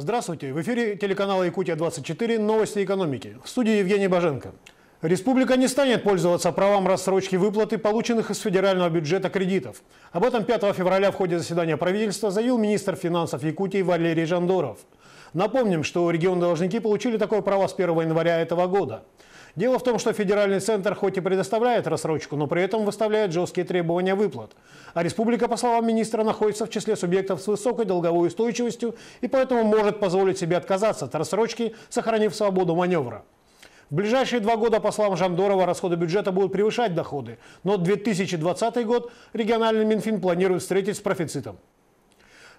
Здравствуйте! В эфире телеканала «Якутия-24» новости экономики. В студии Евгений Баженко. Республика не станет пользоваться правом рассрочки выплаты, полученных из федерального бюджета кредитов. Об этом 5 февраля в ходе заседания правительства заявил министр финансов Якутии Валерий Жандоров. Напомним, что регионы-должники получили такое право с 1 января этого года. Дело в том, что федеральный центр хоть и предоставляет рассрочку, но при этом выставляет жесткие требования выплат. А республика, по словам министра, находится в числе субъектов с высокой долговой устойчивостью и поэтому может позволить себе отказаться от рассрочки, сохранив свободу маневра. В ближайшие два года, по словам Жандорова, расходы бюджета будут превышать доходы, но 2020 год региональный Минфин планирует встретить с профицитом.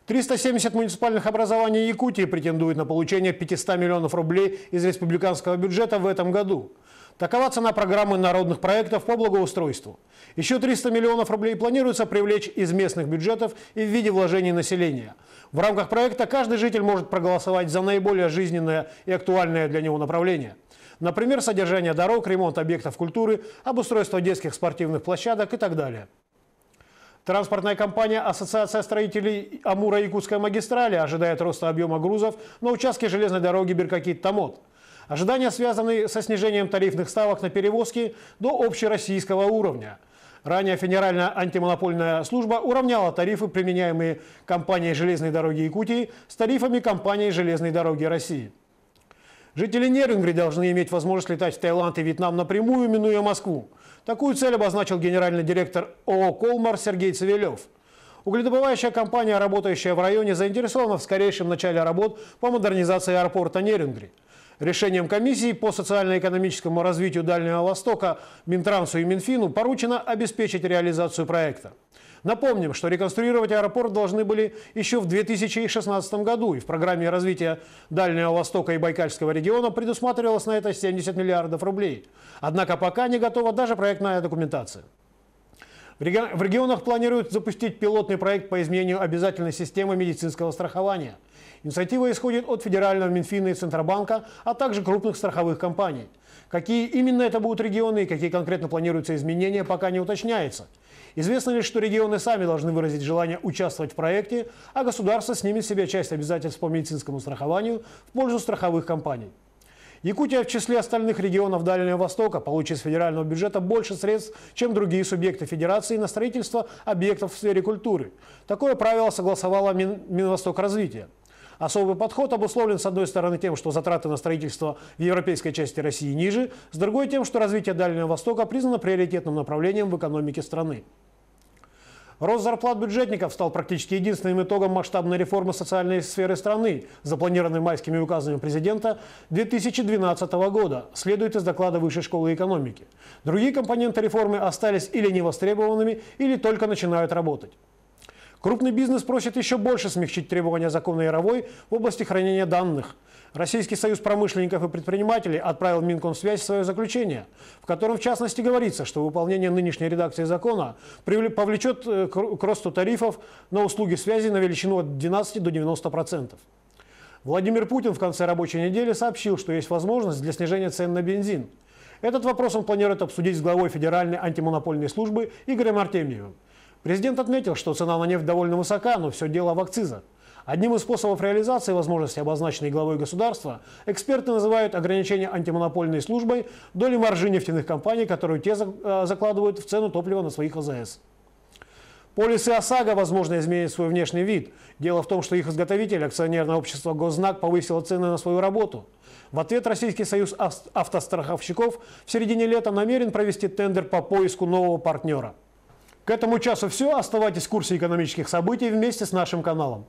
370 муниципальных образований Якутии претендуют на получение 500 миллионов рублей из республиканского бюджета в этом году. Такова цена программы народных проектов по благоустройству. Еще 300 миллионов рублей планируется привлечь из местных бюджетов и в виде вложений населения. В рамках проекта каждый житель может проголосовать за наиболее жизненное и актуальное для него направление. Например, содержание дорог, ремонт объектов культуры, обустройство детских спортивных площадок и так далее. Транспортная компания Ассоциация строителей Амура-Якутской магистрали ожидает роста объема грузов на участке железной дороги Беркакит-Тамот. Ожидания связаны со снижением тарифных ставок на перевозки до общероссийского уровня. Ранее Федеральная антимонопольная служба уравняла тарифы, применяемые компанией железной дороги Якутии, с тарифами компании железной дороги России. Жители Нерингри должны иметь возможность летать в Таиланд и Вьетнам напрямую, минуя Москву. Такую цель обозначил генеральный директор ООО «Колмар» Сергей Цивилев. Угледобывающая компания, работающая в районе, заинтересована в скорейшем начале работ по модернизации аэропорта Нерингри. Решением комиссии по социально-экономическому развитию Дальнего Востока Минтрансу и Минфину поручено обеспечить реализацию проекта. Напомним, что реконструировать аэропорт должны были еще в 2016 году, и в программе развития Дальнего Востока и Байкальского региона предусматривалось на это 70 миллиардов рублей. Однако пока не готова даже проектная документация. В регионах планируют запустить пилотный проект по изменению обязательной системы медицинского страхования – Инициатива исходит от Федерального Минфина и Центробанка, а также крупных страховых компаний. Какие именно это будут регионы и какие конкретно планируются изменения, пока не уточняется. Известно лишь, что регионы сами должны выразить желание участвовать в проекте, а государство снимет с себя часть обязательств по медицинскому страхованию в пользу страховых компаний. Якутия в числе остальных регионов Дальнего Востока получит с федерального бюджета больше средств, чем другие субъекты федерации на строительство объектов в сфере культуры. Такое правило согласовало Мин, Минвосток развития. Особый подход обусловлен, с одной стороны, тем, что затраты на строительство в европейской части России ниже, с другой тем, что развитие Дальнего Востока признано приоритетным направлением в экономике страны. Рост зарплат бюджетников стал практически единственным итогом масштабной реформы социальной сферы страны, запланированной майскими указами президента 2012 года, следует из доклада Высшей школы экономики. Другие компоненты реформы остались или невостребованными, или только начинают работать. Крупный бизнес просит еще больше смягчить требования закона Яровой в области хранения данных. Российский союз промышленников и предпринимателей отправил Минкомсвязь свое заключение, в котором в частности говорится, что выполнение нынешней редакции закона повлечет э, к росту тарифов на услуги связи на величину от 12 до 90%. Владимир Путин в конце рабочей недели сообщил, что есть возможность для снижения цен на бензин. Этот вопрос он планирует обсудить с главой Федеральной антимонопольной службы Игорем Артемьевым. Президент отметил, что цена на нефть довольно высока, но все дело в акцизах. Одним из способов реализации возможности, обозначенной главой государства, эксперты называют ограничение антимонопольной службой доли маржи нефтяных компаний, которую те э, закладывают в цену топлива на своих АЗС. Полис и ОСАГО, возможно, изменят свой внешний вид. Дело в том, что их изготовитель, акционерное общество «Госзнак», повысило цены на свою работу. В ответ Российский союз автостраховщиков в середине лета намерен провести тендер по поиску нового партнера. К этому часу все. Оставайтесь в курсе экономических событий вместе с нашим каналом.